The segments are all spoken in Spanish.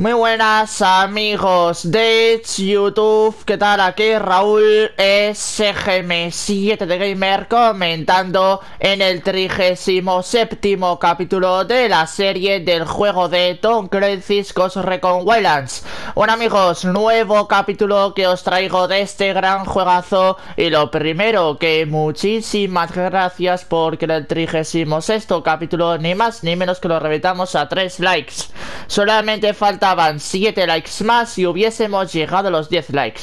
Muy buenas amigos de YouTube, ¿qué tal? Aquí Raúl SGM7 de Gamer comentando en el 37 capítulo de la serie del juego de Tom Clancy's Ghost Recon Wildlands. Bueno amigos, nuevo capítulo que os traigo de este gran juegazo. Y lo primero que muchísimas gracias porque en el 36 capítulo ni más ni menos que lo reventamos a 3 likes. Solamente falta 7 likes más y hubiésemos llegado a los 10 likes.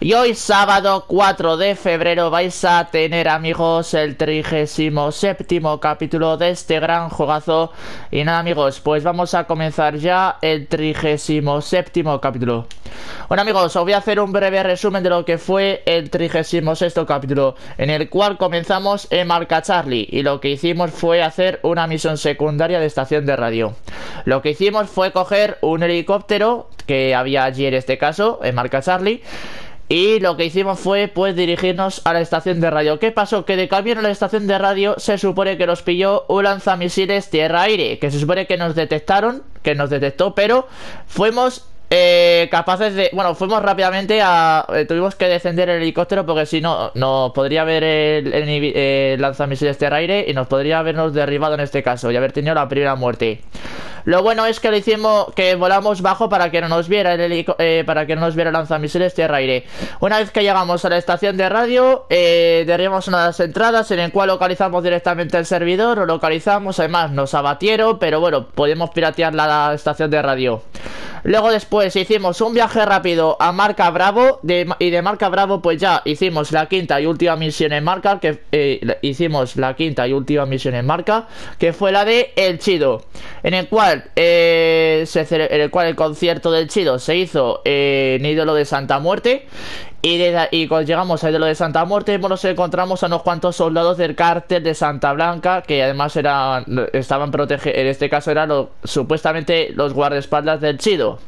Y hoy sábado 4 de febrero vais a tener amigos el 37 capítulo de este gran jugazo. Y nada amigos, pues vamos a comenzar ya el 37 capítulo. Bueno amigos, os voy a hacer un breve resumen de lo que fue el 36 capítulo, en el cual comenzamos en Marca Charlie y lo que hicimos fue hacer una misión secundaria de estación de radio. Lo que hicimos fue coger un helicóptero que había allí en este caso, en Marca Charlie, y lo que hicimos fue pues dirigirnos a la estación de radio. ¿Qué pasó? Que de camino a la estación de radio se supone que nos pilló un lanzamisiles tierra-aire. Que se supone que nos detectaron, que nos detectó, pero fuimos eh, capaces de... Bueno, fuimos rápidamente a... Eh, tuvimos que descender el helicóptero porque si no, nos podría haber el, el, lanzamisiles tierra-aire y nos podría habernos derribado en este caso y haber tenido la primera muerte. Lo bueno es que lo hicimos, que volamos bajo para que no nos viera el eh, para que no nos viera el lanzamisiles tierra-aire. Una vez que llegamos a la estación de radio, eh, derribamos una de las entradas en el cual localizamos directamente el servidor, lo localizamos, además nos abatieron, pero bueno, podemos piratear la estación de radio. Luego después hicimos un viaje rápido a Marca Bravo y de Marca Bravo pues ya hicimos la quinta y última misión en Marca, que eh, hicimos la quinta y última misión en Marca, que fue la de El Chido, en el cual, eh, en el, cual el concierto del Chido se hizo en Ídolo de Santa Muerte y, cuando llegamos de lo de Santa Muerte, nos encontramos a unos cuantos soldados del cártel de Santa Blanca, que además eran, estaban protegidos, en este caso eran supuestamente los guardaespaldas del Chido.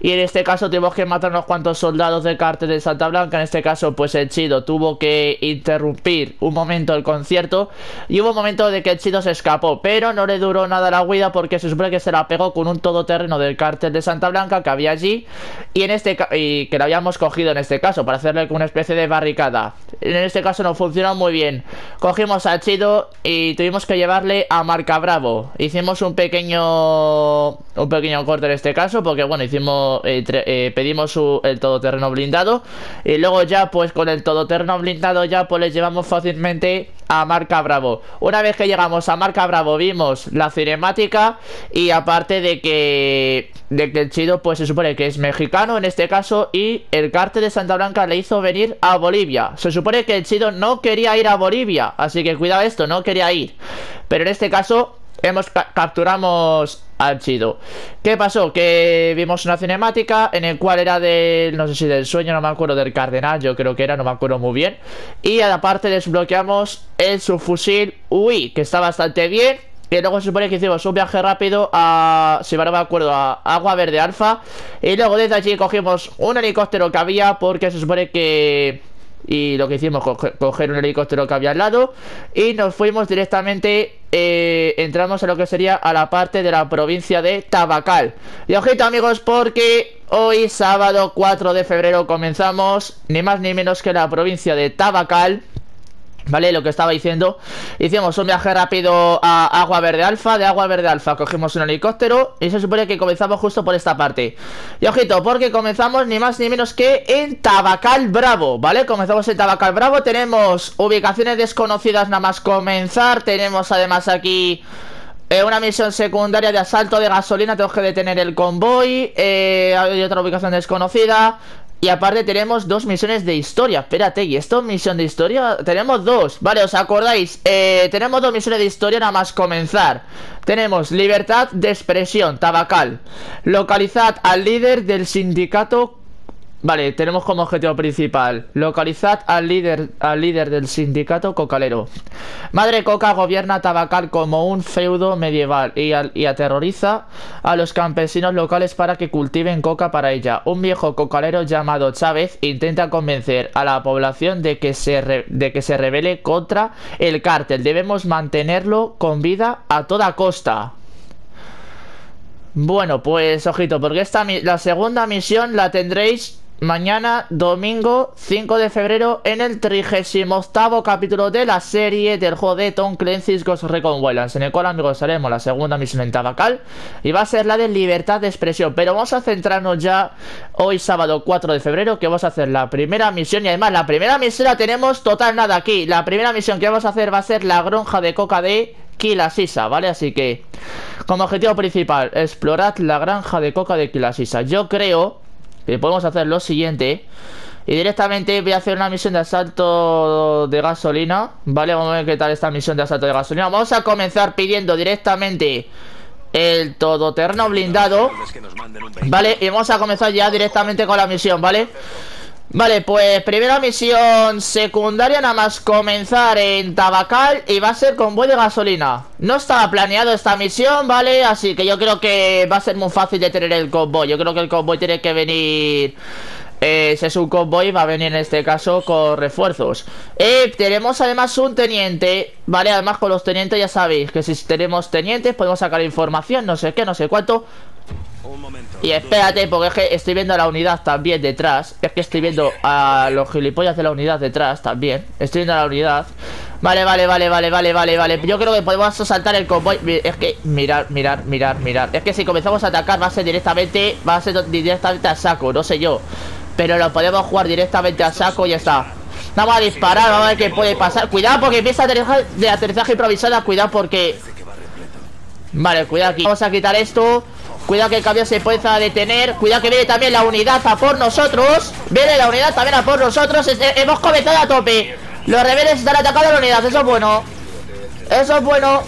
Y en este caso tuvimos que matar unos cuantos soldados del cártel de Santa Blanca. En este caso, pues el Chido tuvo que interrumpir un momento el concierto. Y hubo un momento de que el Chido se escapó. Pero no le duró nada la huida porque se supone que se la pegó con un todoterreno del cártel de Santa Blanca que había allí. Y en este y que lo habíamos cogido en este caso para hacerle una especie de barricada. En este caso no funcionó muy bien. Cogimos al Chido y tuvimos que llevarle a Marca Bravo. Hicimos un pequeño un pequeño corte en este caso porque bueno, hicimos eh, eh, pedimos el todoterreno blindado y luego ya pues con el todoterreno blindado ya pues le llevamos fácilmente a Marca Bravo. Una vez que llegamos a Marca Bravo vimos la cinemática y aparte de que de que el chido pues se supone que es mexicano en este caso y el cártel de Santa Blanca le hizo venir a Bolivia. Se supone que el chido no quería ir a Bolivia, así que cuidado esto, no quería ir. Pero en este caso hemos capturamos al chido. ¿Qué pasó? Que vimos una cinemática en el cual era del, no sé si del sueño, no me acuerdo, del cardenal, yo creo que era, no me acuerdo muy bien. Y aparte desbloqueamos el subfusil UI, que está bastante bien. Y luego se supone que hicimos un viaje rápido a, si no me acuerdo, a Agua Verde Alfa. Y luego desde allí cogimos un helicóptero que había porque se supone que y lo que hicimos coger un helicóptero que había al lado y nos fuimos directamente eh, entramos a lo que sería a la parte de la provincia de Tabacal. Y ojito amigos porque hoy sábado 4 de febrero comenzamos ni más ni menos que la provincia de Tabacal ¿Vale? Lo que estaba diciendo. Hicimos un viaje rápido a Agua Verde Alfa. De Agua Verde Alfa cogimos un helicóptero Y se supone que comenzamos justo por esta parte. Y ojito, porque comenzamos ni más ni menos que en Tabacal Bravo ¿Vale? Comenzamos en Tabacal Bravo. Tenemos ubicaciones desconocidas nada más comenzar. Tenemos además aquí... Eh, una misión secundaria de asalto de gasolina. Tenemos que detener el convoy. Eh, Hay otra ubicación desconocida y aparte tenemos dos misiones de historia Espérate, ¿y esto misión de historia? Tenemos dos, vale, ¿os acordáis? Eh, tenemos dos misiones de historia nada más comenzar Tenemos libertad de expresión, tabacal Localizad al líder del sindicato Vale, tenemos como objetivo principal Localizad al líder, al líder del sindicato cocalero. Madre Coca gobierna Tabacal como un feudo medieval y, aterroriza a los campesinos locales para que cultiven coca para ella. Un viejo cocalero llamado Chávez intenta convencer a la población de que se, de que se rebele contra el cártel. Debemos mantenerlo con vida a toda costa. Bueno, pues ojito, porque esta la segunda misión la tendréis mañana, domingo 5 de febrero, en el 38 capítulo de la serie del juego de Tom Clancy's Ghost Recon Wildlands, en el cual, amigos, haremos la segunda misión en Tabacal y va a ser la de libertad de expresión. Pero vamos a centrarnos ya hoy, sábado 4 de febrero, que vamos a hacer la primera misión y además la primera misión la tenemos total nada aquí. La primera misión que vamos a hacer va a ser la granja de coca de Kilasisa, ¿vale? Así que, como objetivo principal, explorar la granja de coca de Kilasisa. Yo creo podemos hacer lo siguiente. Y directamente voy a hacer una misión de asalto de gasolina. Vale, vamos a ver qué tal esta misión de asalto de gasolina. Vamos a comenzar pidiendo directamente el todoterreno blindado. Vale, y vamos a comenzar ya directamente con la misión, ¿vale? Vale, pues primera misión secundaria nada más comenzar en Tabacal y va a ser con convoy de gasolina. No estaba planeado esta misión, ¿vale? Así que yo creo que va a ser muy fácil de tener el convoy. Yo creo que el convoy tiene que venir... Eh, si es un convoy va a venir en este caso con refuerzos. Eh, Tenemos además un teniente Vale, además con los tenientes ya sabéis Que si tenemos tenientes podemos sacar información No sé qué, no sé cuánto y espérate, porque es que estoy viendo a la unidad también detrás. Es que estoy viendo a los gilipollas de la unidad detrás también. Estoy viendo a la unidad. Vale, vale, vale, vale, vale, vale, vale. Yo creo que podemos saltar el convoy. Es que, mirar, mirar, mirar, mirar. Es que si comenzamos a atacar va a ser directamente Va a ser directamente a saco, no sé yo. Pero lo podemos jugar directamente a saco y ya está. Vamos a disparar, vamos a ver qué puede pasar. Cuidado porque empieza de aterrizaje improvisada Cuidado porque... Vale, cuidado aquí. Vamos a quitar esto Cuidado que el cambio se puede detener. Cuidado que viene también la unidad a por nosotros. Viene la unidad también a por nosotros. Hemos comenzado a tope. Los rebeldes están atacando a la unidad, eso es bueno. Eso es bueno.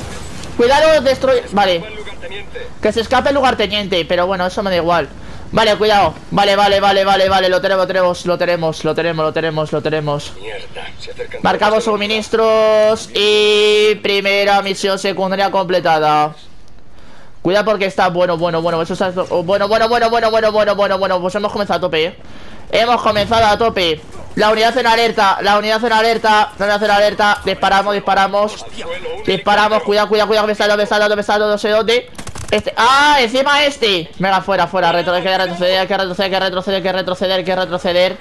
Cuidado, destruye... Vale. Que se escape el lugar teniente Pero bueno, eso me da igual. Vale, cuidado. Vale, vale, vale, vale, vale. Lo tenemos, tenemos, lo tenemos, lo tenemos, lo tenemos, lo tenemos. Marcamos suministros Y primera misión secundaria completada Cuidado porque está bueno, bueno, bueno Eso está bueno, bueno, bueno, bueno, bueno, bueno, bueno, bueno Pues hemos comenzado a tope, ¿eh? Hemos comenzado a tope. La unidad en alerta, la unidad en alerta La unidad en alerta, disparamos, disparamos. Disparamos, cuidado, cuidado, cuidado Me está dando, me está dando, me está dando, no dónde. Este, ¡ah! Encima este. Venga, fuera, fuera, retro, hay que retroceder Hay que retroceder, hay que retroceder, hay que retroceder Hay que retroceder.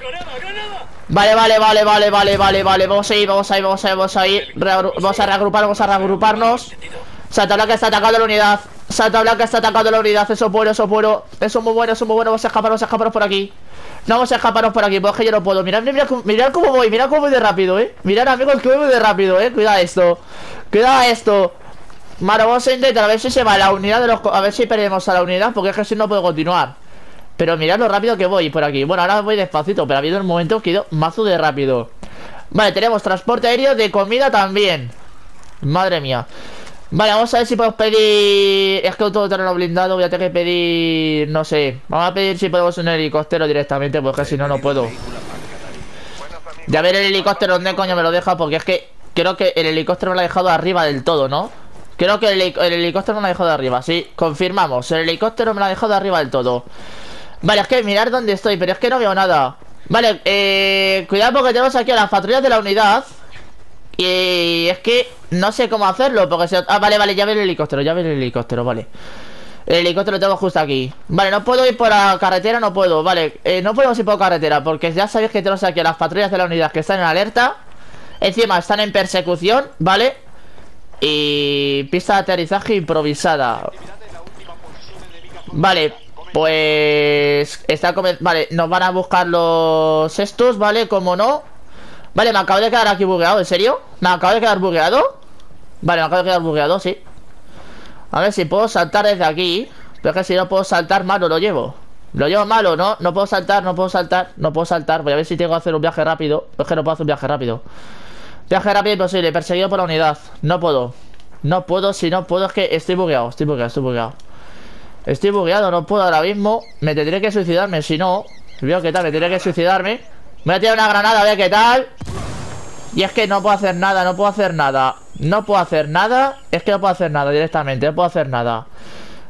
Vale, vale, vale, vale, vale, vale, vale Vamos a ir, vamos a ir, vamos a ir, vamos a ir. Vamos a reagrupar, vamos a reagruparnos Santa Blanca está atacando la unidad. Santa Blanca está atacando la unidad. Eso es bueno, eso es bueno. Eso es muy bueno, eso es muy bueno. Vamos a escaparnos, escaparnos por aquí. No vamos a escaparnos por aquí Porque yo no puedo. Mirad, mirad, mirad cómo voy Mirad cómo voy de rápido, eh. Mirad, amigos, que voy de rápido, eh. Cuidado esto. Cuidado esto. Vale, vamos a intentar a ver si se va la unidad de los... A ver si perdemos a la unidad Porque es que si no puedo continuar. Pero mirad lo rápido que voy por aquí. Bueno, ahora voy despacito Pero ha habido un momento que he ido mazo de rápido. Vale, tenemos transporte aéreo de comida también. Madre mía Vale, vamos a ver si podemos pedir... Es que todo terreno blindado voy a tener que pedir... No sé. Vamos a pedir si podemos un helicóptero directamente Porque si no, no puedo. Ya ver el helicóptero dónde coño me lo deja Porque es que creo que el helicóptero me lo ha dejado arriba del todo, ¿no? Creo que el, helicóptero me lo ha dejado arriba Sí, confirmamos. El helicóptero me lo ha dejado arriba del todo. Vale, es que mirar dónde estoy Pero es que no veo nada. Vale, eh... Cuidado porque tenemos aquí a las patrullas de la unidad y es que no sé cómo hacerlo Porque se... Ah, vale, vale, ya ve el helicóptero Ya ve el helicóptero, vale. El helicóptero lo tengo justo aquí. Vale, no puedo ir por la carretera, no puedo Vale, eh, no podemos ir por carretera Porque ya sabéis que tenemos aquí las patrullas de la unidad Que están en alerta. Encima están en persecución, ¿vale? Y pista de aterrizaje improvisada. Vale, pues... Está Vale, nos van a buscar los estos, ¿vale? Como no Vale, me acabo de quedar aquí bugueado, ¿en serio? ¿Me acabo de quedar bugueado? Vale, me acabo de quedar bugueado, sí. A ver si puedo saltar desde aquí Pero es que si no puedo saltar, malo lo llevo. Lo llevo malo, ¿no? No puedo saltar, no puedo saltar No puedo saltar, voy a ver si tengo que hacer un viaje rápido Es que no puedo hacer un viaje rápido. Viaje rápido imposible, perseguido por la unidad. No puedo. No puedo, si no puedo es que estoy bugueado Estoy bugueado, estoy bugueado. Estoy bugueado, no puedo ahora mismo. Me tendré que suicidarme, si no Veo que tal, me tendré que suicidarme voy a tirar una granada, a ver qué tal. Y es que no puedo hacer nada, no puedo hacer nada. No puedo hacer nada Es que no puedo hacer nada directamente, no puedo hacer nada.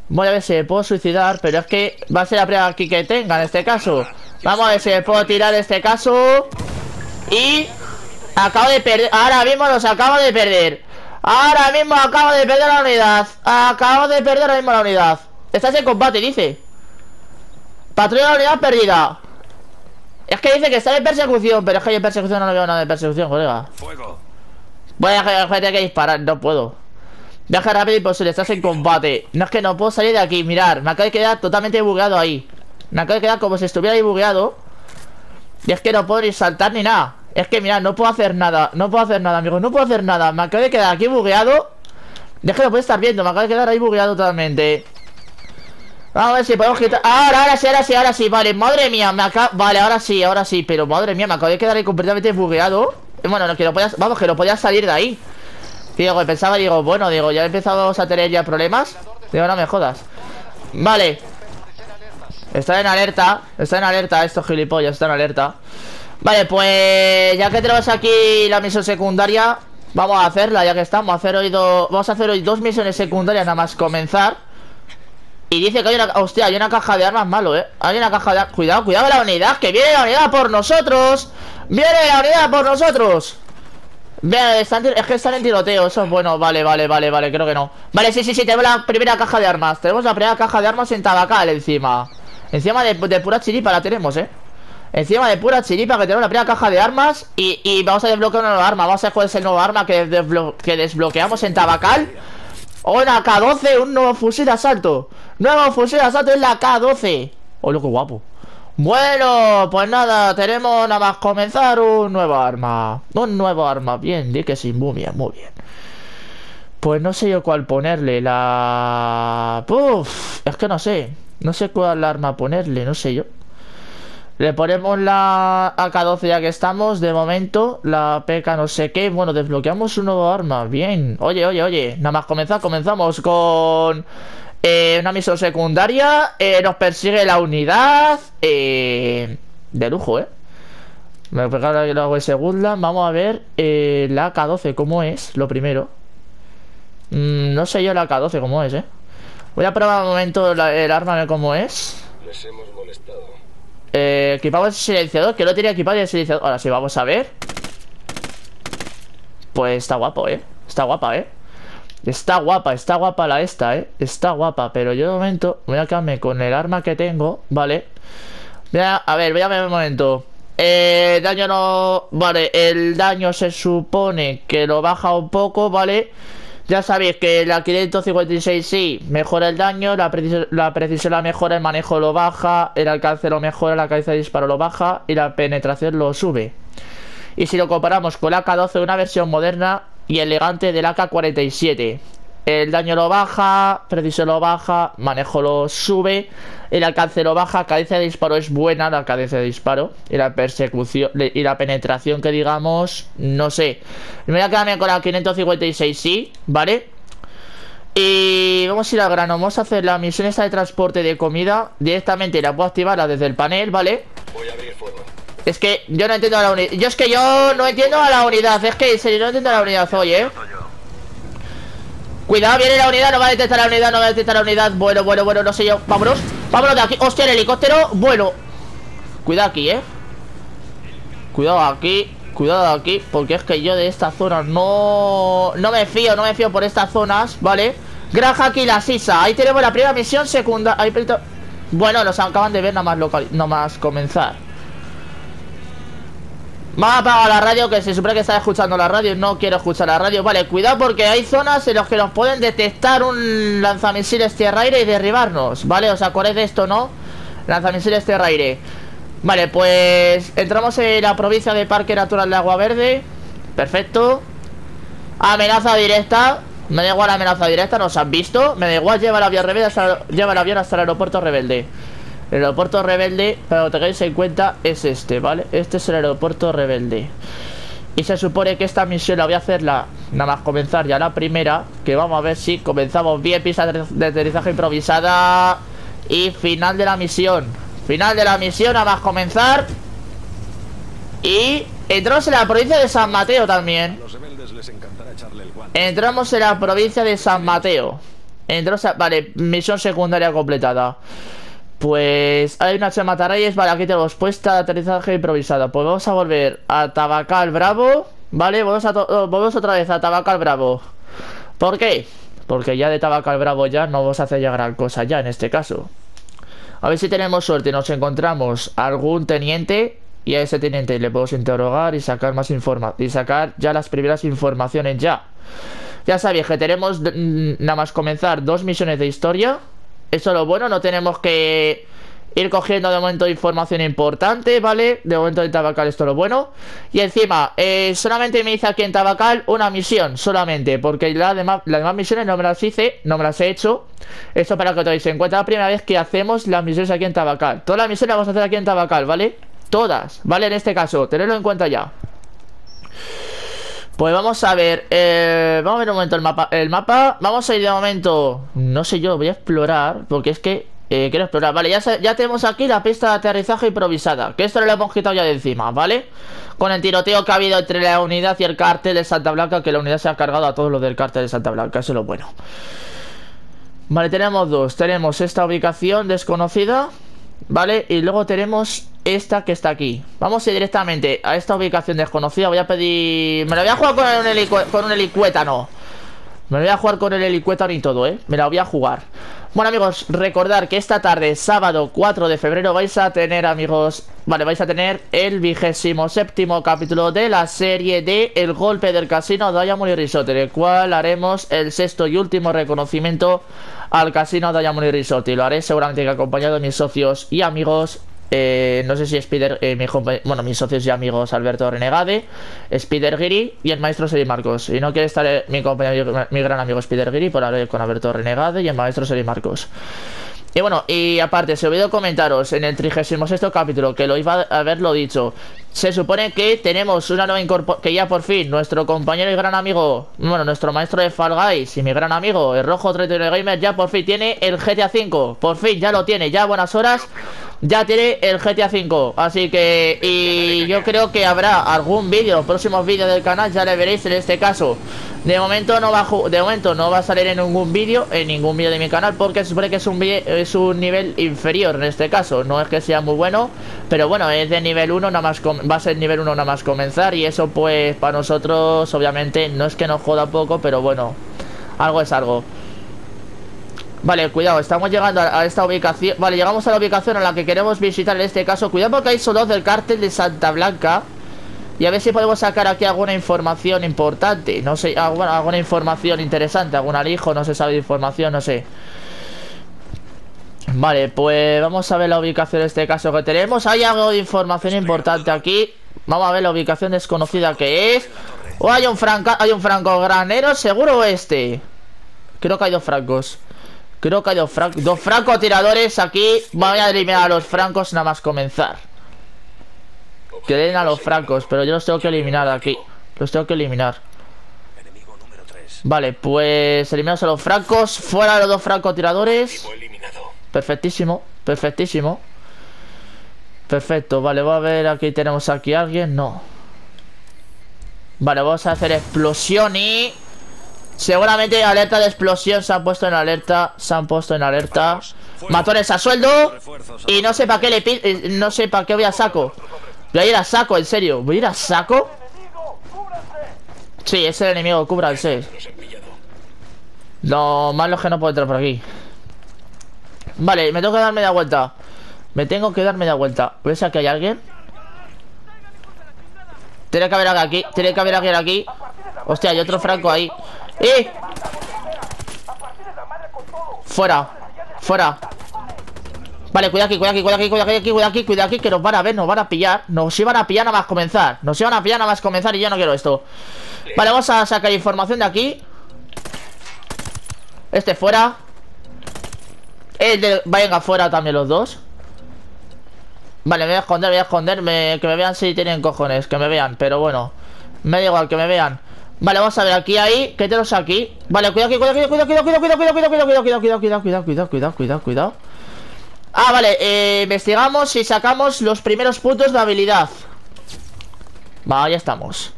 Voy a ver si me puedo suicidar Pero es que va a ser la primera aquí que tenga en este caso. Vamos a ver si me puedo tirar en este caso. Y Acabo de perder, ahora mismo los acabo de perder. Ahora mismo acabo de perder la unidad. Acabo de perder ahora mismo la unidad. Estás en combate, dice. Patrulla de unidad perdida. Es que dice que está en persecución, pero es que en persecución no veo nada de persecución, colega. Fuego. Voy a tener que disparar, no puedo. Viaja rápido y posible, estás en combate. No es que no puedo salir de aquí, mirar. Me acabo de quedar totalmente bugueado ahí. Me acabo de quedar como si estuviera ahí bugueado. Y es que no puedo ni saltar ni nada. Es que mirad, no puedo hacer nada. No puedo hacer nada, amigos. No puedo hacer nada. Me acabo de quedar aquí bugueado. Es que lo puedo estar viendo. Me acabo de quedar ahí bugueado totalmente. Vamos a ver si podemos quitar. Ahora, ahora sí, ahora sí, ahora sí. Vale, madre mía. Me acabo... Vale, ahora sí, ahora sí. Pero madre mía, me acabo de quedar ahí completamente bugueado. Bueno, no, que no podía... Vamos, que no podía salir de ahí. Digo, pensaba, digo, bueno, digo, ya empezamos a tener ya problemas. Digo, no me jodas. Vale. Está en alerta. Está en alerta. Estos gilipollas están en alerta. Vale, pues ya que tenemos aquí la misión secundaria, vamos a hacerla ya que estamos. Hacer hoy vamos a hacer hoy dos misiones secundarias nada más comenzar. Y dice que hay una... Hostia, hay una caja de armas malo, ¿eh? Hay una caja de... Cuidado, cuidado la unidad, que viene la unidad por nosotros. Viene la unidad por nosotros. Vean, es que están en tiroteo, eso es bueno, vale, vale, vale, vale, creo que no. Vale, sí, sí, sí, tenemos la primera caja de armas. Tenemos la primera caja de armas en Tabacal encima. Encima de, pura chiripa la tenemos, eh. Encima de pura chiripa que tenemos la primera caja de armas Y, vamos a desbloquear una nueva arma. Vamos a ver es el nuevo arma que desbloqueamos en Tabacal Una K12, un nuevo fusil de asalto Nuevo fusil de asalto es la K12 Oh, lo que guapo bueno, pues nada, tenemos nada más comenzar un nuevo arma. Un nuevo arma, bien, di que sí, muy bien, muy bien. Pues no sé yo cuál ponerle, la... Puf, es que no sé. No sé cuál arma ponerle, no sé yo. Le ponemos la AK-12 ya que estamos, de momento, la PK no sé qué. Bueno, desbloqueamos un nuevo arma, bien. Oye, oye, oye, nada más comenzar, comenzamos con... Eh, una misión secundaria. Eh, nos persigue la unidad. Eh, de lujo, ¿eh? Me voy a que lo hago en segunda. Vamos a ver la K12, ¿cómo es? Lo primero. Mm, no sé yo la K12, ¿cómo es, eh? Voy a probar un momento el arma, a cómo es. Les hemos molestado. Equipamos el silenciador, que lo tenía equipado el silenciador. Ahora sí, vamos a ver. Pues está guapo, ¿eh? Está guapa, ¿eh? Está guapa, está guapa la esta, ¿eh? Está guapa, pero yo de momento voy a quedarme con el arma que tengo, ¿vale? a, ver, voy a ver un momento. Eh, daño no... Vale, el daño se supone que lo baja un poco, ¿vale? Ya sabéis que la 556 sí, mejora el daño, la, precisión la mejora, el manejo lo baja, el alcance lo mejora, la cabeza de disparo lo baja y la penetración lo sube. Y si lo comparamos con la K12, una versión moderna, y elegante del AK-47. El daño lo baja, precisión lo baja, manejo lo sube, el alcance lo baja, cadencia de disparo es buena, la cadencia de disparo, y la persecución y la penetración que digamos, no sé. Me voy a quedarme con la 556, sí, ¿vale? Y vamos a ir al grano, vamos a hacer la misión esta de transporte de comida Directamente la puedo activar desde el panel, ¿vale? Voy a abrir es que yo no entiendo a la unidad. Yo es que yo no entiendo a la unidad. Es que en serio no entiendo a la unidad hoy, eh. Cuidado, viene la unidad, no va a detectar la unidad, no va a detectar la unidad. Bueno, bueno, bueno, no sé yo. Vámonos, vámonos de aquí. Hostia, el helicóptero, bueno. Cuidado aquí, eh. Cuidado aquí, cuidado aquí. Porque es que yo de esta zona no. No me fío, no me fío por estas zonas, ¿vale? Granja aquí la sisa. Ahí tenemos la primera misión secundaria. Bueno, los acaban de ver nada más local, nada más comenzar. Vamos a apagar la radio que se supone que está escuchando la radio No quiero escuchar la radio. Vale, cuidado porque hay zonas en las que nos pueden detectar un lanzamisiles tierra-aire y derribarnos ¿Vale? ¿Os acordáis de esto, no? Lanzamisiles tierra-aire Vale, pues entramos en la provincia de Parque Natural de Agua Verde. Perfecto. Amenaza directa. Me da igual la amenaza directa, nos han visto Me da igual, lleva el avión rebelde hasta, lleva el avión hasta el aeropuerto rebelde el aeropuerto rebelde, para que tengáis en cuenta, es este, ¿vale? Este es el aeropuerto rebelde. Y se supone que esta misión la voy a hacerla Nada más comenzar ya la primera Que vamos a ver si comenzamos bien Pista de aterrizaje improvisada Y final de la misión. Final de la misión, nada más comenzar. Y entramos en la provincia de San Mateo también. Entramos en la provincia de San Mateo. Entramos a... Vale, misión secundaria completada pues hay una chematarrayes, vale, aquí tenemos puesta de aterrizaje improvisada Pues vamos a volver a Tabacal Bravo Vale, vamos, a volvemos otra vez a Tabacal Bravo ¿Por qué? Porque ya de Tabacal Bravo ya no vamos a hacer ya gran cosa ya en este caso. A ver si tenemos suerte. Nos encontramos algún teniente. Y a ese teniente le podemos interrogar y sacar más información. Y sacar ya las primeras informaciones ya. Ya sabéis que tenemos nada más comenzar dos misiones de historia. Eso es lo bueno. No tenemos que ir cogiendo de momento información importante, ¿vale? De momento en Tabacal esto es lo bueno. Y encima, eh, solamente me hice aquí en Tabacal una misión, solamente. Porque las demás, las demás misiones no me las hice, no me las he hecho. Esto para que tenéis en cuenta la primera vez que hacemos las misiones aquí en Tabacal. Todas las misiones las vamos a hacer aquí en Tabacal, ¿vale? Todas, ¿vale? En este caso, tenerlo en cuenta ya. Pues vamos a ver eh, Vamos a ver un momento el mapa El mapa, vamos a ir de momento No sé yo, voy a explorar Porque es que eh, quiero explorar, vale, ya, ya tenemos aquí la pista de aterrizaje improvisada Que esto lo hemos quitado ya de encima, ¿vale? Con el tiroteo que ha habido entre la unidad y el cártel de Santa Blanca Que la unidad se ha cargado a todos los del cártel de Santa Blanca Eso es lo bueno Vale, tenemos dos Tenemos esta ubicación desconocida ¿Vale? Y luego tenemos esta que está aquí. Vamos a ir directamente a esta ubicación desconocida. Voy a pedir... Me la voy a jugar con un, helicuétano. Me la voy a jugar con el helicuétano y todo, ¿eh? Me la voy a jugar. Bueno amigos, recordar que esta tarde, sábado 4 de febrero Vais a tener amigos, vale, vais a tener el vigésimo séptimo capítulo de la serie de El Golpe del Casino Diamond y Resort En el cual haremos el sexto y último reconocimiento al Casino Diamond y Resort. Lo haré seguramente acompañado de mis socios y amigos eh, no sé si Spider, eh, mi bueno, mis socios y amigos Alberto Renegade, Spider Giri y el maestro Seri Marcos. Y no quiere estar eh, mi compañero, mi gran amigo Spider Giri, por hablar con Alberto Renegade y el maestro Seri Marcos. Y bueno, y aparte, se olvidó comentaros en el 36 capítulo que lo iba a haberlo dicho. Se supone que tenemos una nueva incorporación, que ya por fin nuestro compañero y gran amigo, bueno, nuestro maestro de Fall Guys y mi gran amigo, el Rojo 39 Gamer, ya por fin tiene el GTA 5. Por fin, ya lo tiene, ya buenas horas ya tiene el GTA 5 Así que, y yo creo que habrá algún vídeo, próximos vídeos del canal Ya le veréis en este caso. De momento no va a, de momento no va a salir en ningún vídeo En ningún vídeo de mi canal Porque se supone que es un, es un nivel inferior en este caso. No es que sea muy bueno Pero bueno, es de nivel 1 nada más Va a ser nivel 1 nada más comenzar Y eso pues para nosotros obviamente no es que nos joda poco Pero bueno, algo es algo Vale, cuidado, estamos llegando a, esta ubicación. Vale, llegamos a la ubicación a la que queremos visitar en este caso. Cuidado porque hay soldados del cártel de Santa Blanca. Y a ver si podemos sacar aquí alguna información importante. No sé, alguna, alguna información interesante Algún alijo, no se sabe de información, no sé. Vale, pues vamos a ver la ubicación en este caso que tenemos Hay algo de información importante aquí. Vamos a ver la ubicación desconocida que es. O hay un franco, hay un franco granero seguro este. Creo que hay dos francos Creo que hay dos, dos francotiradores aquí. Voy a eliminar a los francos nada más comenzar. Que den a los francos Pero yo los tengo que eliminar aquí. Los tengo que eliminar. Vale, pues eliminamos a los francos. Fuera los dos francotiradores. Perfectísimo, perfectísimo. Perfecto, vale, voy a ver Aquí tenemos aquí a alguien, no. Vale, vamos a hacer explosión y... Seguramente alerta de explosión se han puesto en alerta Se han puesto en alerta. Matones a sueldo. Y no sé para qué le eh, No sé para qué voy a saco. Voy a ir a saco, en serio. ¿Voy a ir a saco? Sí, es el enemigo, cúbranse. Lo malo es que no puedo entrar por aquí. Vale, me tengo que dar media vuelta. Me tengo que dar media vuelta. ¿Ves que hay alguien? Tiene que haber alguien aquí Tiene que haber alguien aquí. Hostia, hay otro franco ahí ¡Eh! Fuera. Fuera. Vale, cuidado aquí, cuidado aquí, cuidado aquí, cuidado aquí, cuidado aquí, cuidado aquí Que nos van a ver, nos van a pillar. Nos iban a pillar nada más comenzar. Nos iban a pillar nada más comenzar y yo no quiero esto. Vale, vamos a sacar información de aquí. Este fuera. El de... Venga, fuera también los dos. Vale, me voy a esconder, voy a esconderme Que me vean si tienen cojones, que me vean Pero bueno, me da igual, que me vean Vale, vamos a ver, aquí hay ¿Qué tenemos aquí? Vale, cuidado, cuidado, cuidado, cuidado, cuidado, cuidado, cuidado, cuidado, cuidado, cuidado, cuidado, cuidado, cuidado, cuidado, cuidado, cuidado, Ah, vale, eh, investigamos y sacamos los primeros puntos de habilidad Vale, ya estamos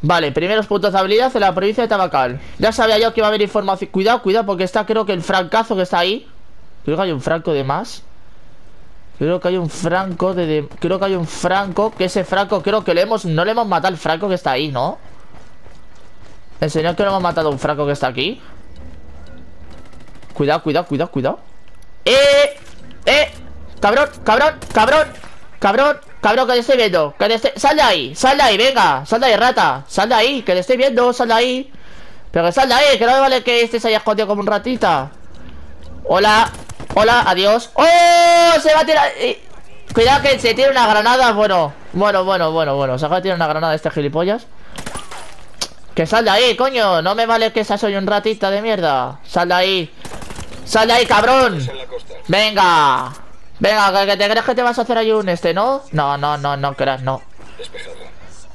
Vale, primeros puntos de habilidad en la provincia de Tabacal Ya sabía yo que iba a haber información Cuidado, cuidado, porque está creo que el francazo que está ahí Creo que hay un franco de más Creo que hay un franco de, Creo que hay un franco Que ese franco creo que le hemos No le hemos matado al franco que está ahí, ¿no? ¿En serio que no hemos matado un franco que está aquí? Cuidado, cuidado, cuidado, cuidado ¡Eh! ¡Eh! ¡Cabrón, cabrón, cabrón! ¡Cabrón, cabrón, que te estoy viendo! ¡Que te estoy... ¡Sal de ahí! ¡Sal de ahí, venga! ¡Sal de ahí, rata! ¡Sal de ahí! ¡Que te estoy viendo! ¡Sal de ahí! ¡Pero que sal de ahí! ¡Que no me vale que estés ahí escondido como un ratita! ¡Hola! ¡Hola! ¡Adiós! ¡Oh! ¡Se va a tirar! Eh, Cuidado que se tira una granada Bueno, bueno, bueno, bueno, bueno Se acaba de tirar una granada este gilipollas Que sal de ahí, coño. No me vale que seas hoy un ratita de mierda. Sal de ahí. Sal de ahí, cabrón. Venga. Venga, que- te crees que te vas a hacer ahí un este, ¿no? No, no, no, no creas, no.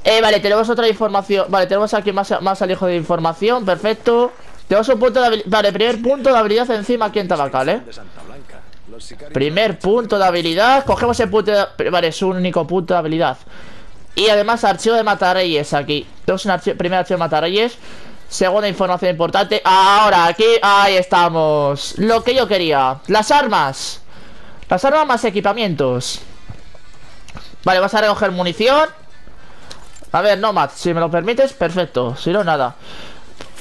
Eh, vale, tenemos otra información. Vale, tenemos aquí más, más alijo de información. Perfecto. Tenemos un punto de habilidad Vale, primer punto de habilidad encima aquí en Tabacal, ¿eh? Primer punto de habilidad. Cogemos el punto de... Vale, es un único punto de habilidad Y además archivo de Matarreyes aquí. Tenemos un archivo, primer archivo de Matarreyes. Segunda información importante. Ahora, aquí, ahí estamos. Lo que yo quería. Las armas. Las armas más equipamientos. Vale, vas a recoger munición. A ver, Nomad, si me lo permites, perfecto. Si no, nada.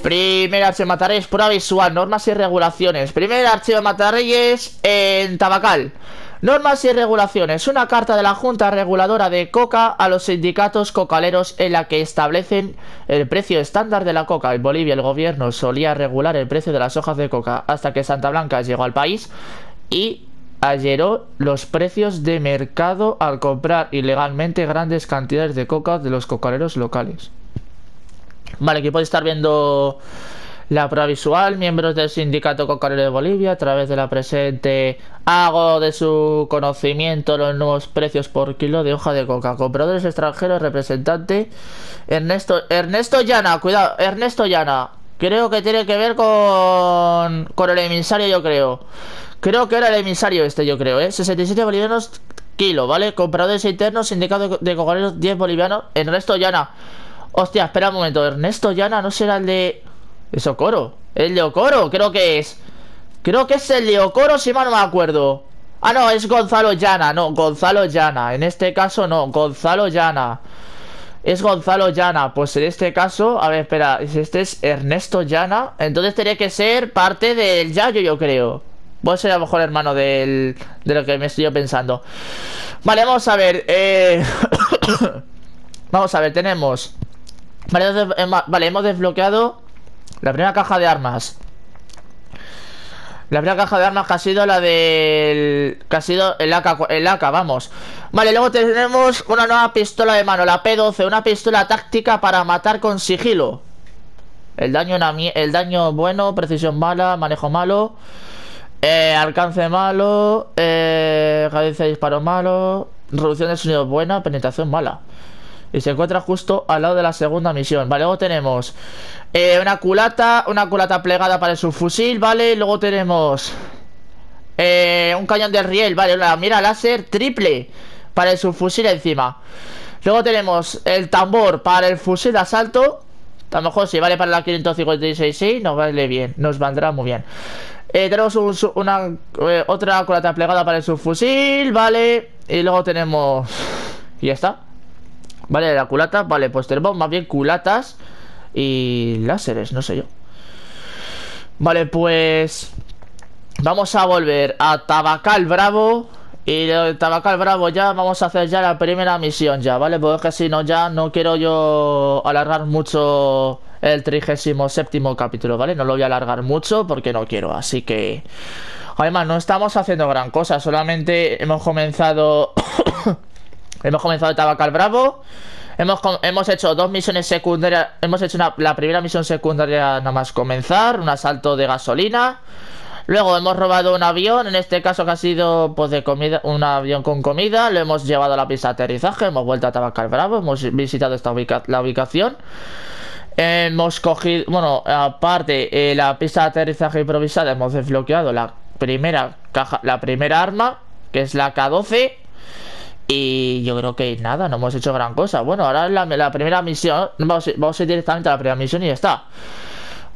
Primer archivo de Matarreyes, prueba visual, normas y regulaciones. Primer archivo de Matarreyes en Tabacal. Normas y regulaciones. Una carta de la Junta Reguladora de Coca a los sindicatos cocaleros en la que establecen el precio estándar de la coca. En Bolivia el gobierno solía regular el precio de las hojas de coca hasta que Santa Blanca llegó al país y alleró los precios de mercado al comprar ilegalmente grandes cantidades de coca de los cocaleros locales. Vale, aquí podéis estar viendo la prueba visual, miembros del sindicato cocarero de Bolivia, a través de la presente hago de su conocimiento los nuevos precios por kilo de hoja de coca. Compradores extranjeros, representante Ernesto Ernesto Llana, cuidado, Ernesto Llana. Creo que tiene que ver con con el emisario, yo creo. Creo que era el emisario este, yo creo, ¿eh? 67 bolivianos kilo, ¿vale? Compradores internos, sindicato de cocareros 10 bolivianos. Ernesto Llana. Hostia, espera un momento. Ernesto Llana no será el de. Es Ocoro. El de Ocoro, creo que es. Creo que es el de Ocoro, si mal no me acuerdo. Ah, no, es Gonzalo Llana. No, Gonzalo Llana. En este caso, no. Gonzalo Llana. Es Gonzalo Llana. Pues en este caso, a ver, espera. Este es Ernesto Llana. Entonces tendría que ser parte del Yayo, yo creo. Voy ser a lo mejor hermano del, de lo que me estoy pensando. Vale, vamos a ver. Eh... vamos a ver, tenemos. Vale, eh, hemos desbloqueado la primera caja de armas. La primera caja de armas que ha sido la del... Que ha sido el AK, el AK, vamos. Vale, luego tenemos una nueva pistola de mano La P12, una pistola táctica para matar con sigilo. El daño, el daño bueno, precisión mala, manejo malo. Eh, Alcance malo eh, Cadencia de disparo malo Reducción de sonido buena, penetración mala y se encuentra justo al lado de la segunda misión. Vale, luego tenemos eh, una culata, una culata plegada para el subfusil, ¿vale? Luego tenemos eh, un cañón de riel, ¿vale? Una mira láser triple para el subfusil encima. Luego tenemos el tambor para el fusil de asalto. A lo mejor si vale para la 556, sí, nos vale bien, nos valdrá muy bien. Eh, tenemos un una otra culata plegada para el subfusil, ¿vale? Y luego tenemos... Y ya está. Vale, la culata, vale, pues tenemos más bien culatas y láseres, no sé yo. Vale, pues vamos a volver a Tabacal Bravo y de Tabacal Bravo ya vamos a hacer ya la primera misión ya, ¿vale? Porque es que si no ya no quiero yo alargar mucho el 37 capítulo, ¿vale? No lo voy a alargar mucho porque no quiero, así que... Además, no estamos haciendo gran cosa, solamente hemos comenzado... Hemos comenzado Tabacal Bravo. Hemos, hemos hecho dos misiones secundarias. Hemos hecho la primera misión secundaria nada más comenzar. Un asalto de gasolina. Luego hemos robado un avión. En este caso que ha sido pues de comida. Un avión con comida. Lo hemos llevado a la pista de aterrizaje. Hemos vuelto a Tabacal Bravo. Hemos visitado esta ubica- la ubicación. Hemos cogido, bueno, aparte eh, la pista de aterrizaje improvisada, hemos desbloqueado la primera caja, la primera arma, que es la K12. Y yo creo que nada, no hemos hecho gran cosa. Bueno, ahora la, la primera misión, vamos, vamos a ir directamente a la primera misión y ya está.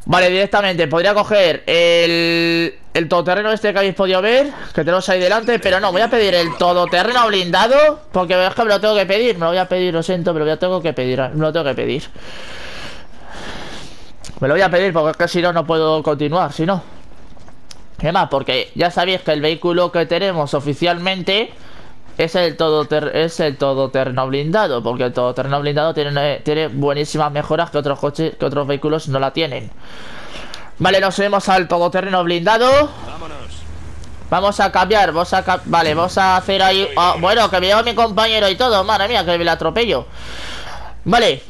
Vale, directamente, podría coger el, el todoterreno este que habéis podido ver, que tenemos ahí delante, pero no, voy a pedir el todoterreno blindado, porque es que me lo tengo que pedir, me lo voy a pedir, lo siento, pero lo tengo que pedir, me lo tengo que pedir. Me lo voy a pedir porque es que si no, no puedo continuar, si no. ¿Qué más? Porque ya sabéis que el vehículo que tenemos oficialmente es el todoter es el todoterreno blindado, porque el todoterreno blindado tiene, tiene buenísimas mejoras que otros coches, que otros vehículos no la tienen. Vale, nos subimos al todoterreno blindado. Vámonos. Vamos a cambiar, vamos a vale, vamos a hacer ahí. ah, bueno, que me lleva mi compañero y todo, madre mía, que me la atropello. Vale.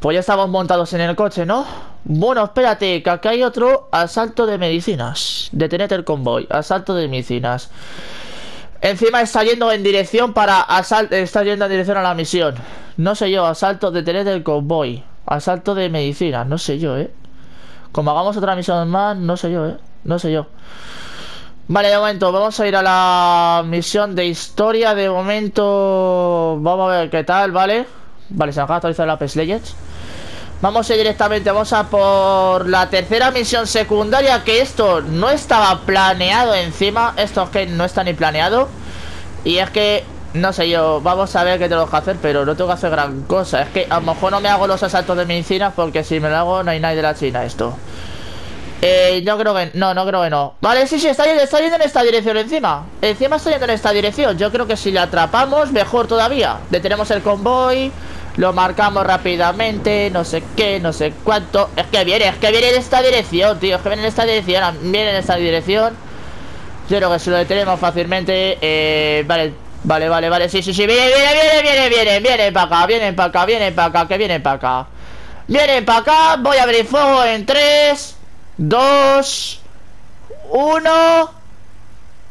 Pues ya estamos montados en el coche, ¿no? Bueno, espérate, que acá hay otro asalto de medicinas. Detenete el convoy, asalto de medicinas. Encima está yendo en dirección para asalto, está yendo en dirección a la misión. No sé yo, asalto, detenete el convoy. Asalto de medicinas, no sé yo, ¿eh? Como hagamos otra misión más, no sé yo, ¿eh? No sé yo. Vale, de momento, vamos a ir a la misión de historia. De momento, vamos a ver qué tal, ¿vale? Vale, se acaba de actualizar la PES Legends. Vamos a ir directamente, vamos a por la tercera misión secundaria. Que esto no estaba planeado encima. Esto es que no está ni planeado. Y es que, no sé yo, vamos a ver qué tengo que hacer, pero no tengo que hacer gran cosa. Es que a lo mejor no me hago los asaltos de medicinas porque si me lo hago no hay nadie de la China esto. Eh, yo creo que no, no creo que no. Vale, sí, sí, está yendo, está yendo en esta dirección encima. Encima está yendo en esta dirección. Yo creo que si le atrapamos, mejor todavía. Detenemos el convoy, lo marcamos rápidamente, no sé qué, no sé cuánto. Es que viene, es que viene en esta dirección, tío. Es que viene en esta dirección, viene en esta dirección. Yo creo que si lo detenemos fácilmente, eh, vale, vale, vale, vale, sí, sí, sí, viene, viene, viene, viene, viene, viene para acá, viene para acá, viene para acá, que viene para acá. Vienen para acá, voy a abrir fuego en 3, 2, 1.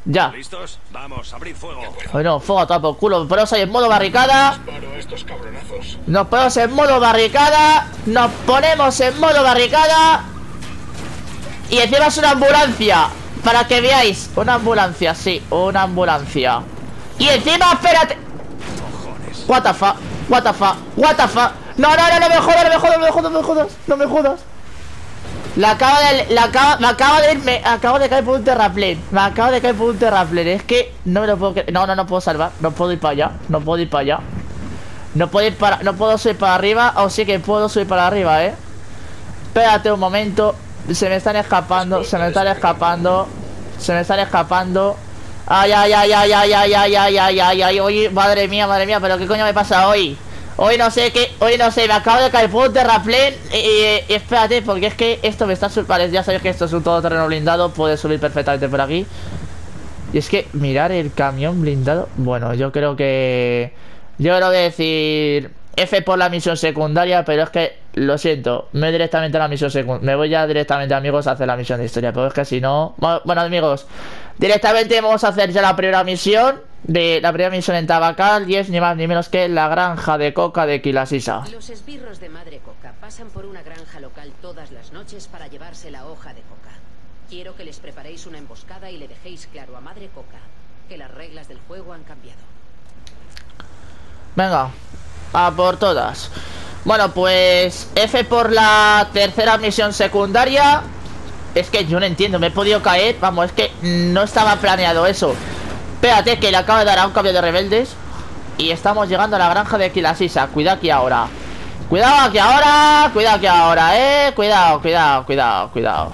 Ya. ¿Listos? Vamos, abrid fuego. Bueno, fuego a todo por culo. Ponemos ahí en modo barricada. Estos cabronazos. Nos ponemos en modo barricada. Nos ponemos en modo barricada. Y encima es una ambulancia. Para que veáis. Una ambulancia, sí, una ambulancia. Y encima, espérate. Cojones. What the fuck, what the fuck, what the fuck. No, no, no, no me jodas, no me jodas, no me jodas, no me jodas, no me jodas. La acaba de, la acaba, me acaba de me acabo de caer por un terraplén. Me acabo de caer por un terraplén. Es que no me lo puedo. No, no, no puedo salvar. No puedo ir para allá. No puedo ir para allá. No puedo ir para, no puedo subir para arriba. O sí que puedo subir para arriba, eh. Espérate un momento. Se me están escapando, se me están escapando. Se me están escapando. Ay, ay, ay, ay, ay, ay, ay, ay, ay, ay, ay, madre mía, madre mía, pero qué coño me pasa hoy. Hoy no sé qué, hoy no sé, me acabo de caer por terraplén y, espérate, porque es que esto me está sur- ya sabéis que esto es un todoterreno blindado, puede subir perfectamente por aquí. Y es que mirar el camión blindado, bueno, yo creo que yo creo que decir F por la misión secundaria, pero es que lo siento, me directamente a la misión secundaria, me voy ya directamente amigos a hacer la misión de historia, pero es que si no, bueno, amigos, directamente vamos a hacer ya la primera misión de la primera misión en Tabacal y es ni más ni menos que la granja de coca de Kilasisa. Los esbirros de Madre Coca pasan por una granja local todas las noches para llevarse la hoja de coca. Quiero que les preparéis una emboscada y le dejéis claro a Madre Coca que las reglas del juego han cambiado. Venga, a por todas. Bueno, pues F por la tercera misión secundaria. Es que yo no entiendo, me he podido caer. Vamos, es que no estaba planeado eso. Espérate, que le acaba de dar a un cambio de rebeldes. Y estamos llegando a la granja de Kilasisa. Cuidado aquí ahora. Cuidado aquí ahora. Cuidado aquí ahora, eh. Cuidado, cuidado, cuidado, cuidado.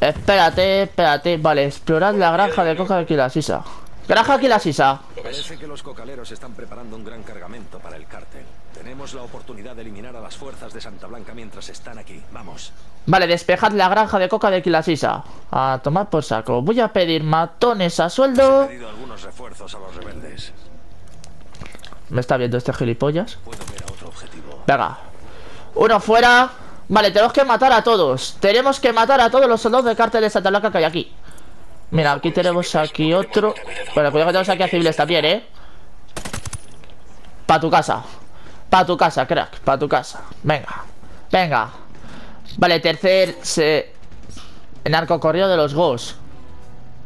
Espérate, espérate. Vale, explorad la granja de coca de Kilasisa. Granja Kilasisa. Parece que los cocaleros están preparando un gran cargamento para el cártel. Tenemos la oportunidad de eliminar a las fuerzas de Santa Blanca mientras están aquí. Vamos. Vale, despejad la granja de coca de Kilasisa. A tomar por saco. Voy a pedir matones a He sueldo. pedido algunos refuerzos a los rebeldes. Me está viendo este gilipollas. Puedo ver a otro objetivo. Venga. Uno fuera. Vale, tenemos que matar a todos. Tenemos que matar a todos los soldados del cártel de Santa Blanca que hay aquí. Mira, aquí tenemos aquí otro. Bueno, cuidado que tenemos aquí a civiles también, ¿eh? Pa' tu casa. Pa' tu casa, crack. Pa' tu casa. Venga. Venga. Vale, tercer... Se... Narco corrido de los Ghosts.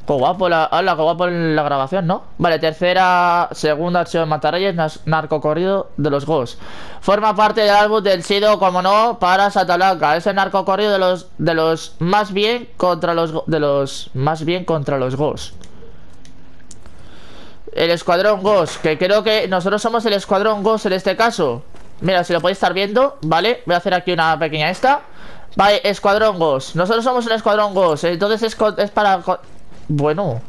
Qué guapo la, hola, qué guapo la grabación, ¿no? Vale, tercera, segunda acción Matarreyes, nas- narcocorrido de los Ghosts. Forma parte del álbum del Sido, como no, para Santa Blanca. Es el narcocorrido de los, de los más bien contra los, de los más bien contra los Ghosts. El escuadrón Ghost, que creo que nosotros somos el escuadrón Ghost en este caso. Mira, si lo podéis estar viendo, ¿vale? Voy a hacer aquí una pequeña esta. Vale, escuadrón Ghost. Nosotros somos un escuadrón Ghost. Entonces es, es para... Bueno.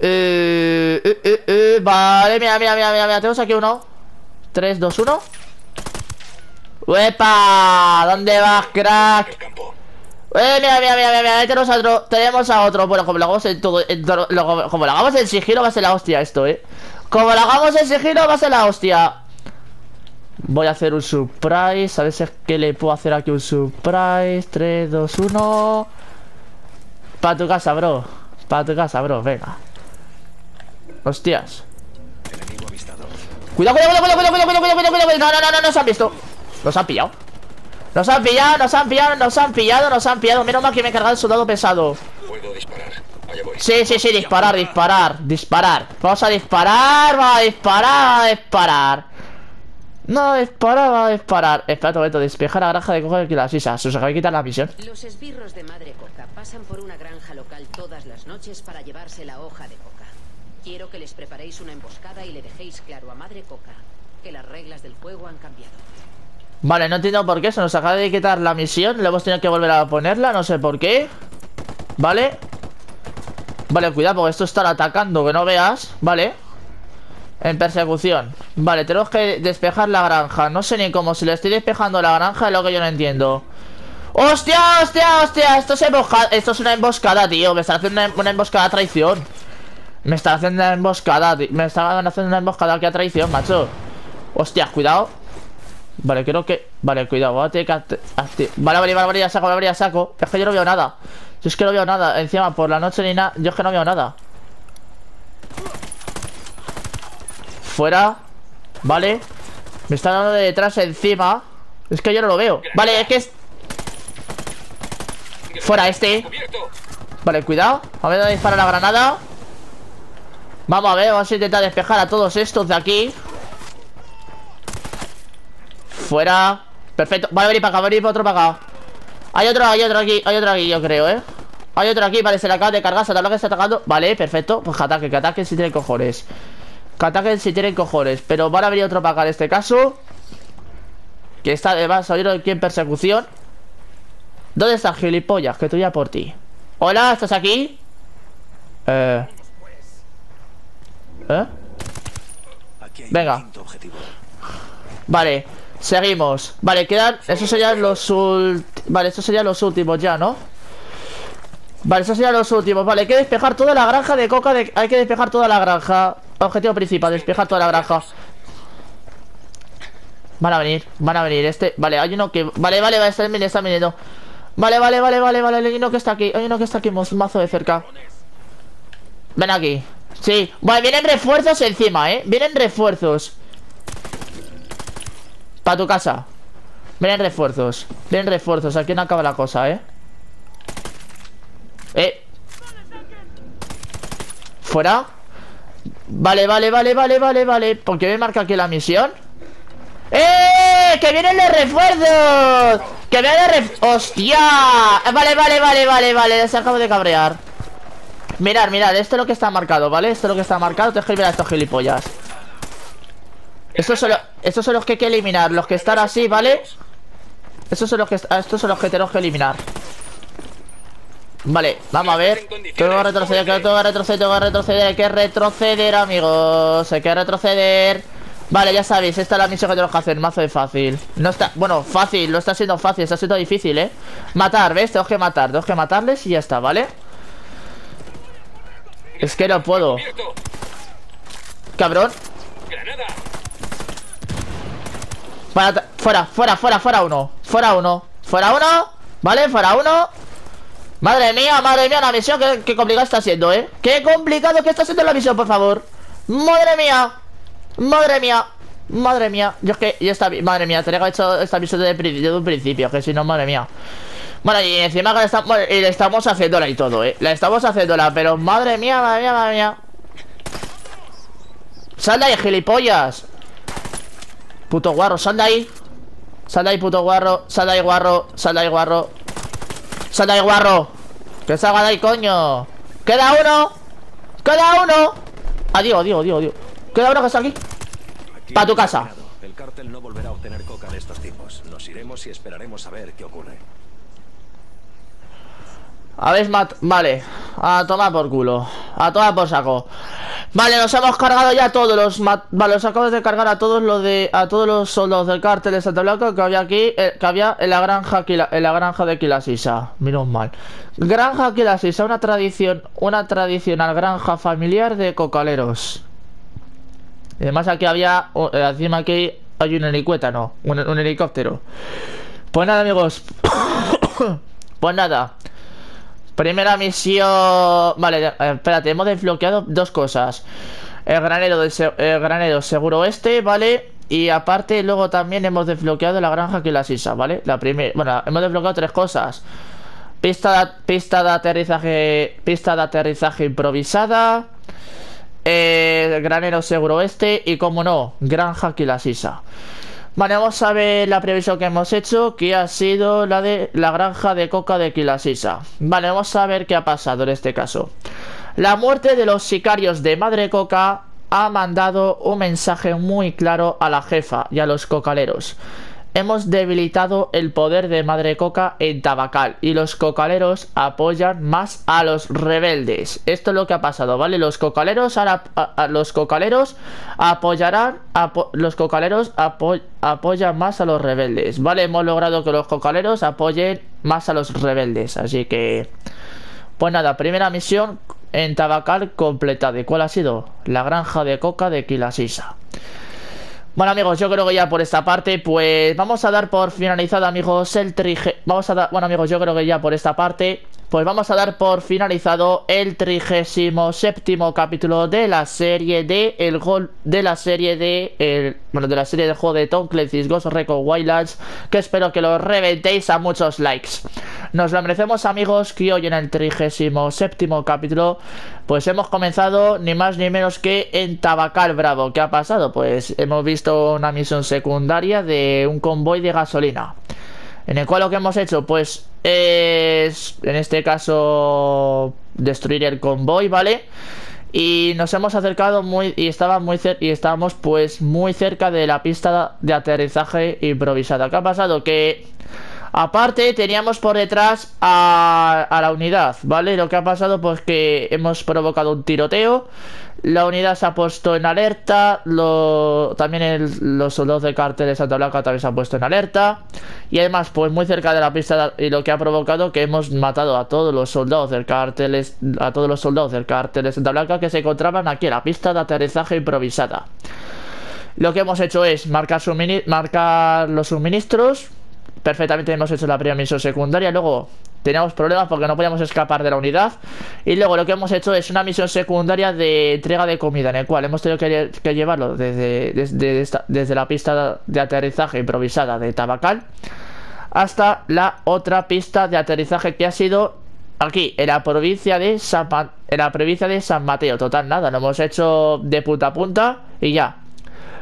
Eh, eh, eh, eh, vale, mira, mira, mira, mira, mira. Tenemos aquí uno. 3, 2, 1. ¡Uepa! ¿Dónde vas, crack? Eh, mira, mira, mira, mira, mira, tenemos a otro, tenemos a otro. Bueno, como lo hagamos en todo, en todo- lo- como lo hagamos en sigilo va a ser la hostia esto, eh. Como lo hagamos en sigilo va a ser la hostia. Voy a hacer un surprise, a ver si es que le puedo hacer aquí un surprise. 3, 2, 1. Para tu casa, bro. Para tu casa, bro, venga. Hostias. Avistado. Cuidado, cuidado, cuidado, cuidado, cuidado, cuidado, cuidado, cuidado, cuidado. No, no, no, no, nos han visto. Nos han pillado. Nos han pillado, nos han pillado, nos han pillado, nos han pillado. Menos mal que me he cargado el soldado pesado. Puedo disparar. Allá voy. Sí, sí, sí, disparar, disparar, disparar. Vamos a disparar, vamos a disparar, vamos a disparar. No, disparar, vamos a disparar. Espera un momento, despejar la granja de coger y las isas. Se os acaba de quitar la misión. Los esbirros de Madre Coca pasan por una granja local todas las noches para llevarse la hoja de coca. Quiero que les preparéis una emboscada y le dejéis claro a Madre Coca que las reglas del juego han cambiado. Vale, no entiendo por qué. Se nos acaba de quitar la misión. Le hemos tenido que volver a ponerla. No sé por qué. Vale. Vale, cuidado, porque esto está atacando. Que no veas. Vale. En persecución. Vale, tenemos que despejar la granja. No sé ni cómo. Si le estoy despejando la granja es lo que yo no entiendo. ¡Hostia, hostia, hostia! Esto es, embosca- esto es una emboscada, tío. Me están haciendo una, una emboscada a traición. Me están haciendo una emboscada, tío. Me están haciendo una emboscada aquí a traición, macho. Hostia, cuidado. Vale, creo que... Vale, cuidado, voy a tener que... Vale, vale, vale, vale, ya saco, vale, vale, ya saco. Es que yo no veo nada. Yo es que no veo nada Encima, por la noche ni nada Yo es que no veo nada. Fuera Vale. Me está dando de detrás encima. Es que yo no lo veo. Vale, es que es... Fuera este. Vale, cuidado. A ver dónde dispara la granada. Vamos a ver, vamos a intentar despejar a todos estos de aquí Fuera. Perfecto, va a venir para acá, va a venir otro para acá. Hay otro, hay otro aquí, hay otro aquí yo creo, eh Hay otro aquí, vale, se le acaba de cargar, se lo que está atacando. Vale, perfecto, pues que ataque, que ataque si tienen cojones. Que ataquen si tienen cojones. Pero van a venir otro para acá en este caso. Que está además, oír aquí en persecución. ¿Dónde estás, gilipollas? Que estoy ya por ti. Hola, ¿estás aquí? Eh... ¿Eh? Venga. Vale, seguimos. Vale, quedan, esos serían los. Vale, estos serían los últimos ya, ¿no? Vale, estos serían los últimos. Vale, hay que despejar toda la granja de coca de... Hay que despejar toda la granja. Objetivo principal, despejar toda la granja. Van a venir, van a venir. Este, vale, hay uno que... Vale, vale, vale, está viniendo, está viniendo Vale, vale, vale, vale, vale Hay uno que está aquí, hay uno que está aquí mazo de cerca. Ven aquí. Sí, vale, vienen refuerzos encima, ¿eh? Vienen refuerzos para tu casa. Vienen refuerzos. Vienen refuerzos. Aquí no acaba la cosa, ¿eh? Eh. Fuera. Vale, vale, vale, vale, vale, vale. ¿Por qué me marca aquí la misión? ¡Eh! ¡Que vienen los refuerzos! ¡Que vienen los refuerzos! ¡Hostia! Vale, vale, vale, vale, vale. Se acabo de cabrear. Mirad, mirad. Esto es lo que está marcado, ¿vale? Esto es lo que está marcado. Tienes que eliminar a estos gilipollas. Estos son, los, estos son los que hay que eliminar Los que están así, ¿vale? Estos son los que, estos son los que tenemos que eliminar Vale, vamos a ver Tengo que retroceder, tengo que retroceder, tengo que retroceder Hay que retroceder, amigos Hay que retroceder Vale, ya sabéis, esta es la misión que tenemos que hacer Mazo de fácil No está, bueno, fácil, no está siendo fácil Está siendo difícil, ¿eh? Matar, ¿ves? Tengo que matar, tengo que matarles y ya está, ¿vale? Es que no puedo. Cabrón Granada. Fuera, fuera, fuera, fuera uno. Fuera uno. Fuera uno. ¿Vale? Fuera uno. Madre mía, madre mía, la misión que, que complicada está siendo, ¿eh? Qué complicado que está siendo la misión, por favor. Madre mía. Madre mía. Madre mía. Yo es que, ya está, madre mía Tenía que haber hecho esta misión desde, un principio Que si no, madre mía. Bueno, y encima que estamos, y le estamos haciéndola y todo, ¿eh? La estamos haciéndola, pero madre mía, madre mía, madre mía. Sal de ahí, gilipollas Puto guarro, sal de ahí. Sal de ahí, puto guarro. Sal de ahí, guarro. Sal de ahí, guarro. Sal de ahí, guarro. Que salga de ahí, coño. Queda uno. Queda uno. Adiós, adiós, adiós, adiós Queda uno que está aquí. Aquí Pa' tu casa. El cártel no volverá a obtener coca de estos tipos. Nos iremos y esperaremos a ver qué ocurre. Habéis mat... Vale. A tomar por culo. A tomar por saco. Vale, nos hemos cargado ya todos los... Vale, os acabo de cargar a todos los de... A todos los soldados del cártel de Santa Blanca que había aquí... Eh, que había en la granja en la granja de Kilasisa. Menos mal. Granja Kilasisa, una tradición... Una tradicional granja familiar de cocaleros. Y además aquí había... Eh, encima aquí hay un helicuétano. Un, un helicóptero. Pues nada, amigos. pues nada. Primera misión... Vale, eh, espérate, hemos desbloqueado dos cosas. El granero, del el granero seguro este, ¿vale? Y aparte luego también hemos desbloqueado la granja que la sisa, ¿vale? La primera... Bueno, hemos desbloqueado tres cosas. Pista de, pista de aterrizaje... Pista de aterrizaje improvisada. Eh, granero seguro este. Y como no, granja que la sisa. Vale, vamos a ver la previsión que hemos hecho, que ha sido la de la granja de coca de Kilasisa. Vale, vamos a ver qué ha pasado en este caso. La muerte de los sicarios de Madre Coca ha mandado un mensaje muy claro a la jefa y a los cocaleros. Hemos debilitado el poder de Madre Coca en Tabacal y los cocaleros apoyan más a los rebeldes. Esto es lo que ha pasado, ¿vale? Los cocaleros ahora, los cocaleros apoyarán los cocaleros apoyan más a los rebeldes, ¿vale? Hemos logrado que los cocaleros apoyen más a los rebeldes, así que pues nada, primera misión en Tabacal completada. ¿Y cuál ha sido? La granja de coca de Kilasisa. Bueno amigos, yo creo que ya por esta parte Pues vamos a dar por finalizado amigos El trige... Vamos a dar... Bueno amigos, yo creo que ya por esta parte Pues vamos a dar por finalizado El trigésimo séptimo capítulo De la serie de... El gol de la serie de... El, bueno, de la serie de juego de Tom Clancy's Ghost Recon Wildlands Que espero que lo reventéis a muchos likes Nos lo merecemos amigos Que hoy en el trigésimo séptimo capítulo Pues hemos comenzado ni más ni menos que en Tabacal Bravo ¿Qué ha pasado? Pues hemos visto una misión secundaria de un convoy de gasolina. En el cual lo que hemos hecho, pues, es, en este caso, destruir el convoy, ¿vale? Y nos hemos acercado muy, y estaba muy y estábamos, pues, muy cerca de la pista de aterrizaje improvisada. ¿Qué ha pasado? Que, aparte, teníamos por detrás a, a la unidad, ¿vale? Lo que ha pasado, pues, que hemos provocado un tiroteo la unidad se ha puesto en alerta. También los soldados de cartel de Santa Blanca también se han puesto en alerta. Y además, pues muy cerca de la pista y lo que ha provocado que hemos matado a todos los soldados del cartel, a todos los soldados del cartel de Santa Blanca que se encontraban aquí en la pista de aterrizaje improvisada. Lo que hemos hecho es marcar, marcar los suministros. Perfectamente hemos hecho la primera misión secundaria. Luego teníamos problemas porque no podíamos escapar de la unidad. Y luego lo que hemos hecho es una misión secundaria de entrega de comida, en el cual hemos tenido que, llevarlo desde, desde, la pista de aterrizaje improvisada de Tabacal hasta la otra pista de aterrizaje que ha sido aquí, en la provincia de San, en la provincia de San Mateo. Total, nada, lo hemos hecho de punta a punta y ya.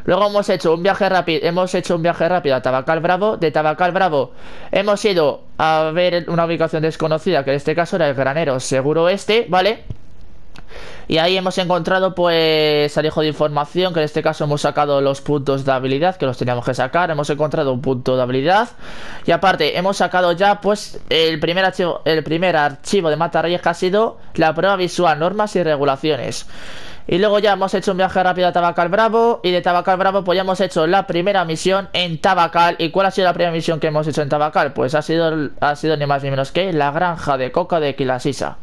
Luego hemos hecho un viaje rápido, hemos hecho un viaje rápido a Tabacal Bravo. De Tabacal Bravo hemos ido a ver una ubicación desconocida, que en este caso era el granero seguro este, ¿vale? Y ahí hemos encontrado pues alejo de información Que en este caso hemos sacado los puntos de habilidad Que los teníamos que sacar Hemos encontrado un punto de habilidad Y aparte hemos sacado ya pues el primer archivo El primer archivo de Matarreyes Que ha sido la prueba visual, normas y regulaciones y luego ya hemos hecho un viaje rápido a Tabacal Bravo. Y de Tabacal Bravo pues ya hemos hecho la primera misión en Tabacal. ¿Y cuál ha sido la primera misión que hemos hecho en Tabacal? Pues ha sido, ha sido ni más ni menos que la granja de coca de Kilasisa.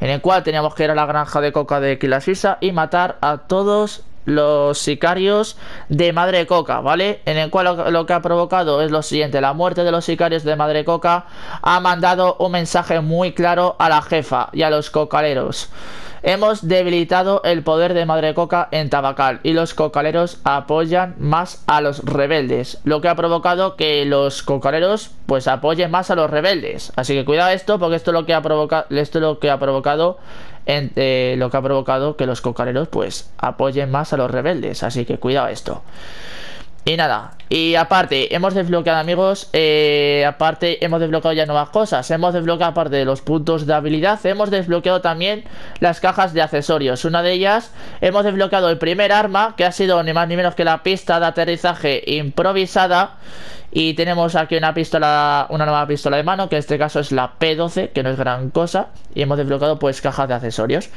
En el cual teníamos que ir a la granja de coca de Kilasisa y matar a todos los sicarios de Madre Coca, ¿vale? En el cual lo, que ha provocado es lo siguiente, la muerte de los sicarios de Madre Coca ha mandado un mensaje muy claro a la jefa y a los cocaleros. Hemos debilitado el poder de Madre Coca en Tabacal y los cocaleros apoyan más a los rebeldes, lo que ha provocado que los cocaleros pues apoyen más a los rebeldes. Así que cuidado esto porque esto es lo que ha provocado esto es lo que ha provocado eh, lo que ha provocado que los cocaleros pues apoyen más a los rebeldes. Así que cuidado esto. Y nada, Y aparte, hemos desbloqueado, amigos, eh, aparte hemos desbloqueado ya nuevas cosas. Hemos desbloqueado, aparte de los puntos de habilidad, hemos desbloqueado también las cajas de accesorios. Una de ellas, hemos desbloqueado el primer arma, que ha sido ni más ni menos que la pista de aterrizaje improvisada. Y tenemos aquí una pistola, una nueva pistola de mano, que en este caso es la P12, que no es gran cosa. Y hemos desbloqueado pues cajas de accesorios.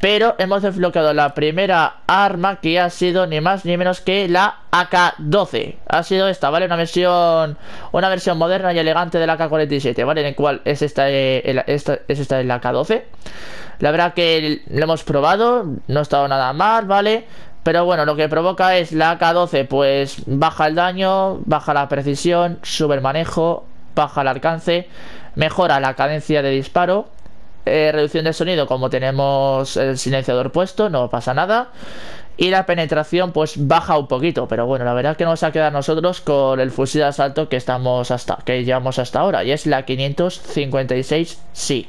Pero hemos desbloqueado la primera arma que ha sido ni más ni menos que la AK-12. Ha sido esta, ¿vale? Una versión una versión moderna y elegante de la AK-47, ¿vale? En el cual es esta, eh, esta, es esta la AK-12. La verdad que lo hemos probado, no ha estado nada mal, ¿vale? Pero bueno, lo que provoca es la AK-12, pues baja el daño, baja la precisión, sube el manejo, baja el alcance, mejora la cadencia de disparo, eh, reducción de sonido como tenemos el silenciador puesto, no pasa nada. Y la penetración pues baja un poquito, pero bueno, la verdad que nos va a quedar nosotros con el fusil de asalto que estamos hasta que llevamos hasta ahora y es la 556 sí.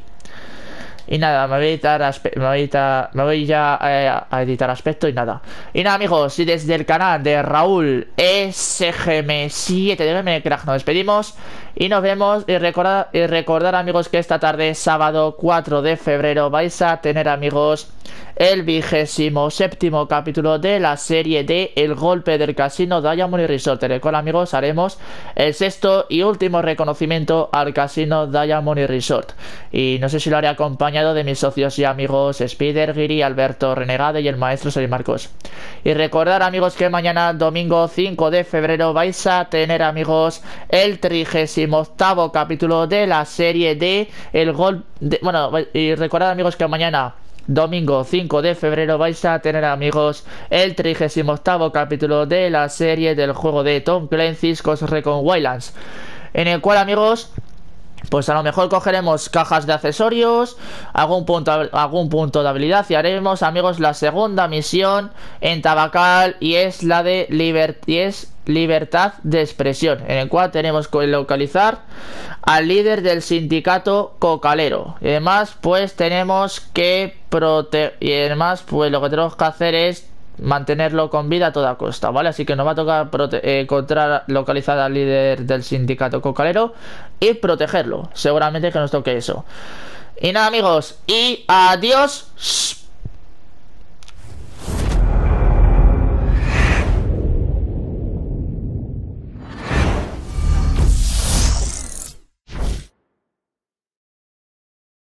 Y nada, me voy a editar, me voy, a me voy ya eh, a editar aspecto y nada. Y nada, amigos, y desde el canal de Raúl SGM7 de Minecraft nos despedimos y nos vemos. Y recordar, amigos, que esta tarde, sábado 4 de febrero, vais a tener, amigos, el vigésimo séptimo capítulo de la serie de El golpe del casino Diamond Resort. En el cual, amigos, haremos el sexto y último reconocimiento al casino Diamond Resort. Y no sé si lo haré acompañado de mis socios y amigos Spider, Giri, Alberto Renegade y el maestro Seri Marcos. Y recordar, amigos, que mañana, domingo 5 de febrero, vais a tener, amigos, el trigésimo octavo capítulo de la serie de El golpe. Bueno, y recordad, amigos, que mañana Domingo 5 de febrero vais a tener amigos el 38 capítulo de la serie del juego de Tom Clancy's Ghost Recon Wildlands En el cual amigos pues a lo mejor cogeremos cajas de accesorios, algún punto, algún punto de habilidad y haremos, amigos, la segunda misión en Tabacal y es la de libertad de expresión, en el cual tenemos que localizar al líder del sindicato cocalero. Y además, pues tenemos que proteger. Y además, pues lo que tenemos que hacer es mantenerlo con vida a toda costa, ¿vale? Así que nos va a tocar eh, encontrar localizar al líder del sindicato cocalero y protegerlo. Seguramente que nos toque eso. Y nada, amigos, y adiós.